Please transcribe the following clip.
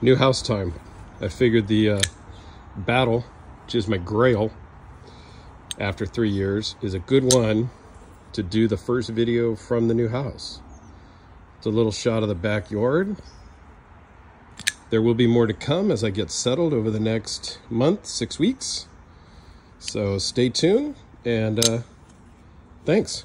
new house time. I figured the uh, battle, which is my grail after three years, is a good one to do the first video from the new house. It's a little shot of the backyard. There will be more to come as I get settled over the next month, six weeks. So stay tuned and uh, thanks.